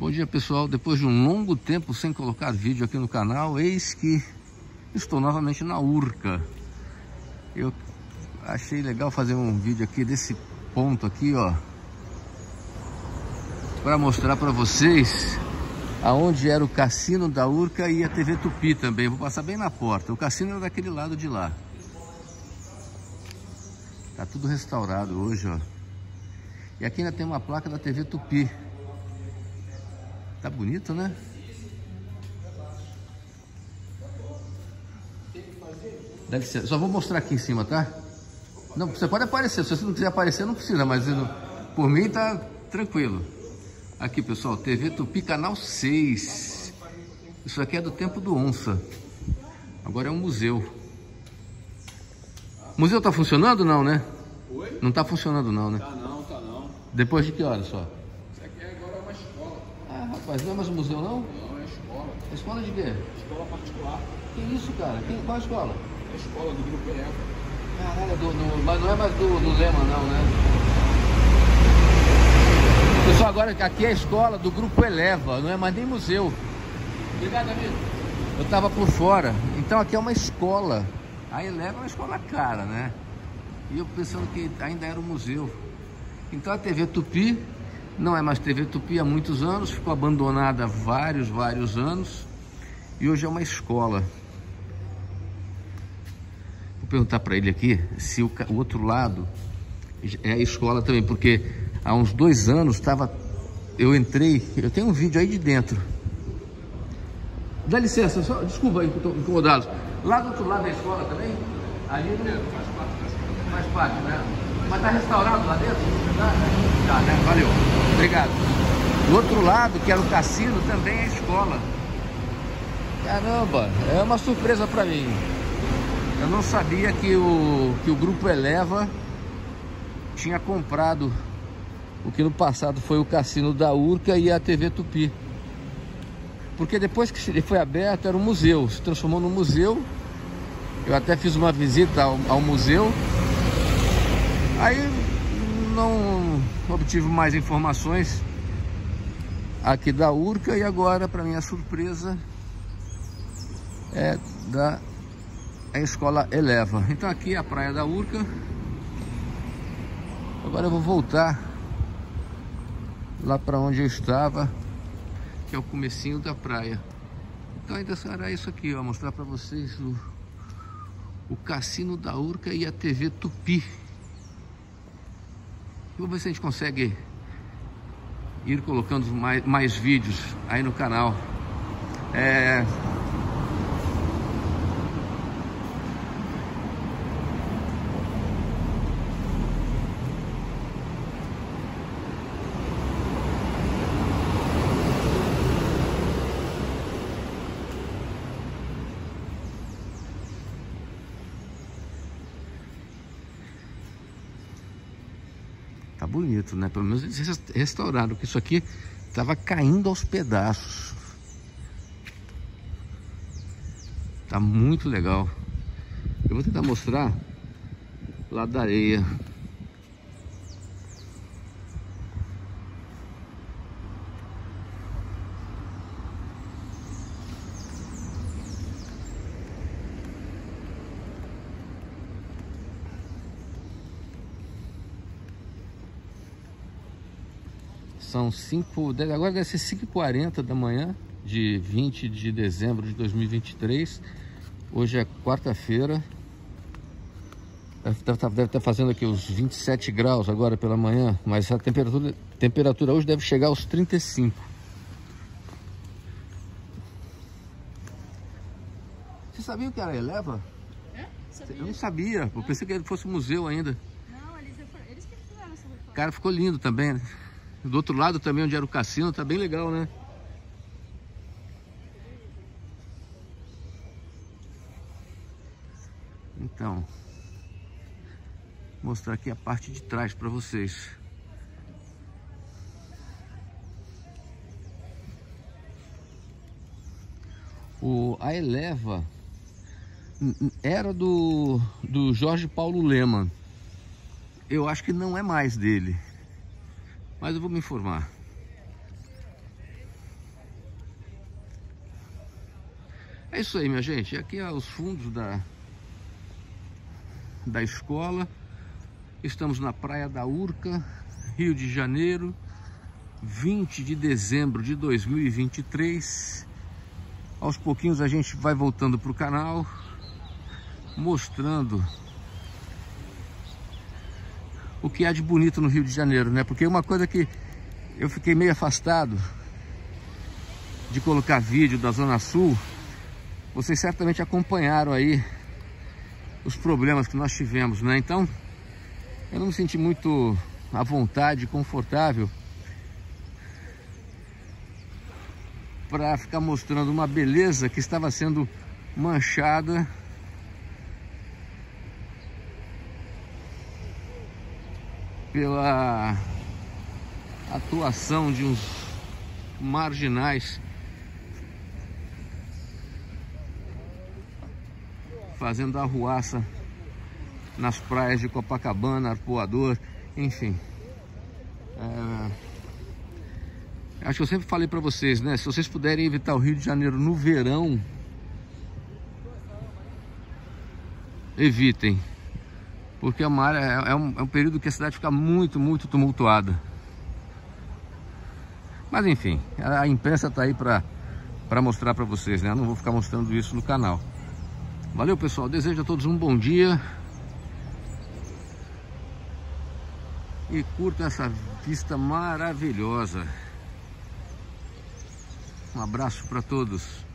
Bom dia pessoal, depois de um longo tempo sem colocar vídeo aqui no canal, eis que estou novamente na Urca. Eu achei legal fazer um vídeo aqui desse ponto aqui, ó, para mostrar para vocês aonde era o cassino da Urca e a TV Tupi também. Vou passar bem na porta. O cassino era daquele lado de lá. Tá tudo restaurado hoje, ó. E aqui ainda tem uma placa da TV Tupi. Tá bonito, né? Deve ser. Só vou mostrar aqui em cima, tá? Não, você pode aparecer. Se você não quiser aparecer, não precisa. Mas por mim tá tranquilo. Aqui, pessoal. TV Tupi, canal 6. Isso aqui é do tempo do Onça. Agora é um museu. O museu tá funcionando não, né? Oi? Não tá funcionando não, né? Tá não, tá não. Depois de que hora só? Isso aqui agora é uma escola. Rapaz, não é mais um museu não? Não, é escola. Escola de quê? Escola particular. Que isso, cara? Que, qual a escola? É escola do Grupo EVA. Caralho, do, do, mas não é mais do, do Lema não, né? Pessoal, agora aqui é a escola do Grupo Eleva, não é mais nem museu. Obrigado, amigo. Eu tava por fora. Então aqui é uma escola. A Eleva é uma escola cara, né? E eu pensando que ainda era um museu. Então a TV Tupi não é mais TV Tupi há muitos anos, ficou abandonada há vários, vários anos. E hoje é uma escola. Vou perguntar para ele aqui se o, o outro lado é a escola também, porque há uns dois anos estava. Eu entrei, eu tenho um vídeo aí de dentro. Dá licença, só, desculpa aí estou incomodado. Lá do outro lado da escola também? Ali não faz parte. Faz parte, né? Mas está restaurado lá dentro? Tá, tá, né? Valeu. Obrigado. Do outro lado, que era o cassino, também é escola. Caramba, é uma surpresa para mim. Eu não sabia que o, que o grupo Eleva tinha comprado o que no passado foi o cassino da Urca e a TV Tupi. Porque depois que ele foi aberto era um museu, se transformou num museu. Eu até fiz uma visita ao, ao museu. Aí não obtive mais informações aqui da Urca e agora, para minha surpresa, é da escola Eleva. Então aqui é a praia da Urca. Agora eu vou voltar lá para onde eu estava, que é o comecinho da praia. Então ainda será isso aqui, ó, mostrar para vocês o, o Cassino da Urca e a TV Tupi. Vamos ver se a gente consegue ir colocando mais, mais vídeos aí no canal. É, bonito, né? Pelo menos eles restauraram, porque isso aqui estava caindo aos pedaços. Tá muito legal. Eu vou tentar mostrar lá da areia. São 5, agora deve ser 5h40 da manhã de 20 de dezembro de 2023. Hoje é quarta-feira. Deve estar tá fazendo aqui uns 27 graus agora pela manhã, mas a temperatura, temperatura hoje deve chegar aos 35. Você sabia o que era Eleva? É? Sabia. Eu não sabia, eu pensei que ele fosse um museu ainda. Não, eles, eles que fizeram essa reforma. Cara, ficou lindo também, né? Do outro lado também, onde era o cassino, tá bem legal, né? Então, vou mostrar aqui a parte de trás para vocês. O, a Eleva era do, do Jorge Paulo Leman. Eu acho que não é mais dele. Mas eu vou me informar. É isso aí, minha gente. Aqui é os fundos da, da escola. Estamos na Praia da Urca, Rio de Janeiro, 20 de dezembro de 2023. Aos pouquinhos a gente vai voltando para o canal, mostrando o que há de bonito no Rio de Janeiro, né? Porque uma coisa que eu fiquei meio afastado de colocar vídeo da Zona Sul, vocês certamente acompanharam aí os problemas que nós tivemos, né? Então, eu não me senti muito à vontade, confortável para ficar mostrando uma beleza que estava sendo manchada pela atuação de uns marginais fazendo arruaça nas praias de Copacabana, Arpoador, enfim. É... Acho que eu sempre falei para vocês, né? Se vocês puderem evitar o Rio de Janeiro no verão, evitem. Porque é uma área, é, é um, é um período que a cidade fica muito, muito tumultuada. Mas enfim, a imprensa está aí para mostrar para vocês, né? Eu não vou ficar mostrando isso no canal. Valeu, pessoal. Desejo a todos um bom dia. E curta essa vista maravilhosa. Um abraço para todos.